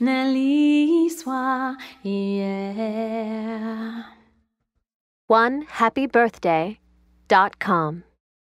l'histoire, yeah. One happy birthday dot com.